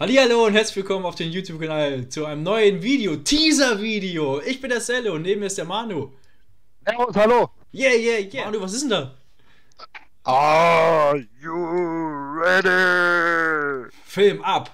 Hallihallo und herzlich willkommen auf den YouTube-Kanal zu einem neuen Video, Teaser-Video. Ich bin der Selle und neben mir ist der Manu. Servus, hallo. Yeah, yeah, yeah. Manu, was ist denn da? Are you ready? Film ab.